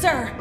Sir.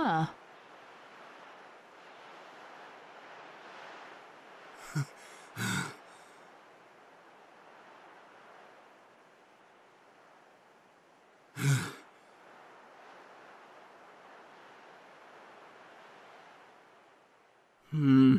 Huh. Hmm.